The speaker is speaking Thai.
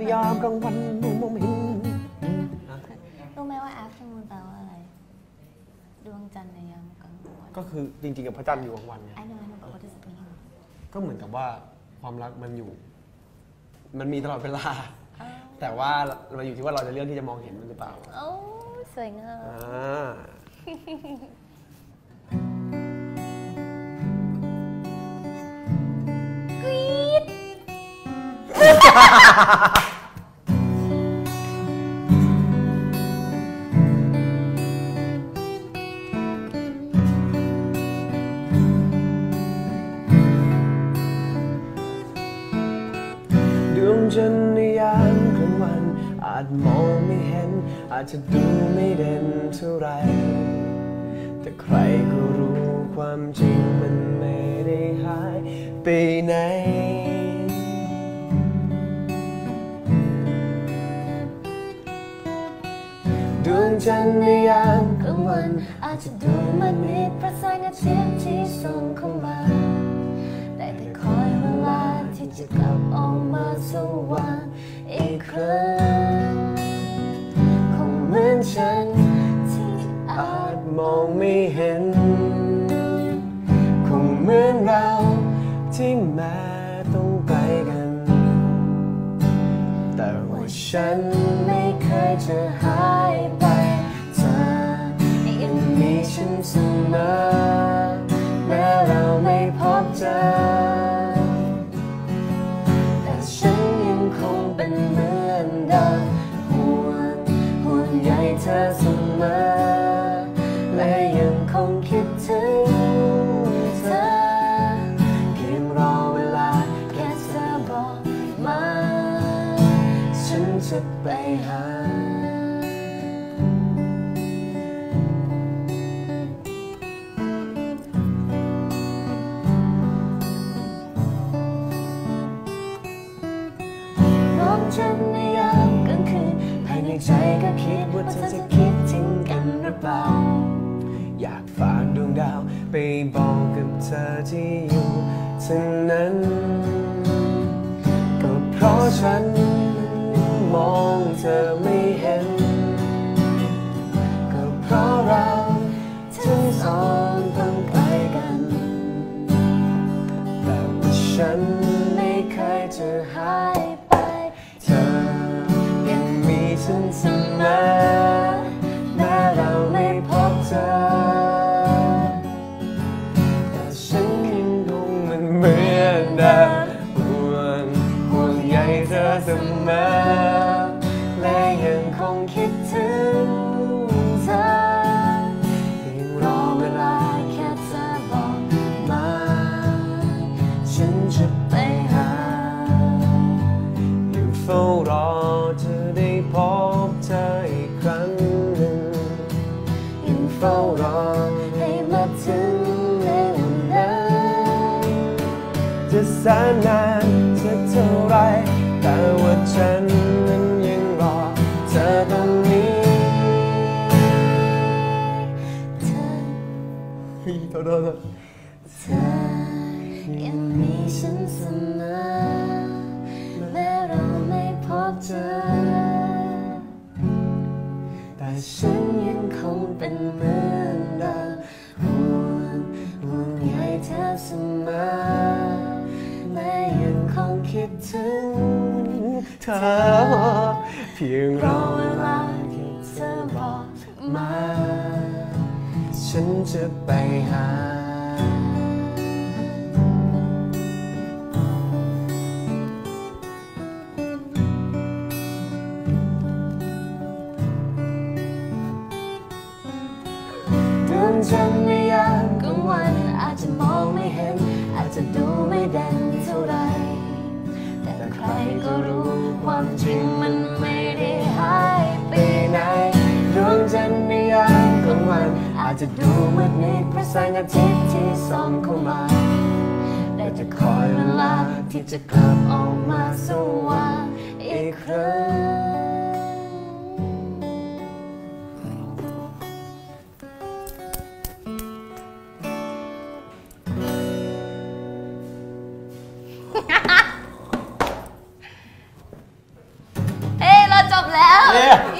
ในยามกลางวันมองมองไม่เห็นรู้ไหมว่า afternoon แปลว่าอะไร ดวงจันทร์ในยามกลางวัน ก็คือจริงๆกับพระจันทร์อยู่กลางวันไง I know I know but what does it mean ก็เหมือนกับว่าความรักมันอยู่ มันมีตลอดเวลา แต่ว่ามันอยู่ที่ว่าเราจะเลือกที่จะมองเห็นมันหรือเปล่าโอ้สวยงามอ่ากรี๊ดดว จันในยามกลางวัน อาจมองไม่เห็น อาจจะดูไม่เด่นเท่าไร แต่ใครก็รู้ความจริงมันไม่ได้หายไปไหนดวงจันทร์ในยามกลางวัน อาจจะดูมันมีประสายอาทิตย์ที่ส่องเข้ามา ได้แต่คอยเวลาที่จะกลับออกมาสว่างอีกครั้งคงเหมือนฉันที่อาจจมองไม่เห็น คงเหมือนเราที่แม้ต้องไกลกัน แต่ว่าฉันไม่เคยจะหายไปเธอยังมีฉันเสมอ ใยเธอเสมอ และยังคงคิดถึงเธอ เพียงรอเวลาแค่เธอบอกมา ฉันจะไปหา ในใจก็คิดว่าเธอจะคิดถึงกันหรือเปล่า อยากฝากดวงดาวไปบอกกับเธอที่อยู่ที่นั้น ก็เพราะฉันมองเธอไม่ ฝ้ารอจะได้พบเธออีกครั้งหนึ่งยังเฝ้ารอให้มาถึงในวันนั้นจะแสนนานสักเท่าไร แต่ว่าฉันนั้นยังรอเธอตรงนี้เธอเฮ้ยโทษโทษโทษเธอยังมีฉันเสมอ เสมอและยังคงคิดถึงเธอ เพียงรอเวลาที่เธอบอกมา ฉันจะไปหาดวงจันทร์ในยามกลางวันอา จจะมองไม่เห็น อาจจะดูไม่เด่นเท่าไร แต่ใครก็รู้ความจริงมันไม่ได้หายไปไหนดวงจันทร์ในยามกลางวัน อาจจะดูมืดมิดเพราะแสงอาทิตย์ที่ส่องเข้ามาได้จะคอยเวลาที่จะกลับออกมาสว่างอีกครั้ง จบแล้ว เย้